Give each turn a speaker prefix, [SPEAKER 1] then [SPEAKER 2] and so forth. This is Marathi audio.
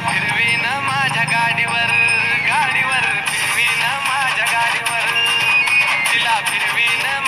[SPEAKER 1] फिरवीन माझ्या गाडीवर गाडीवर. फिरवीन माझ्या गाडीवर. तिला फिरवीन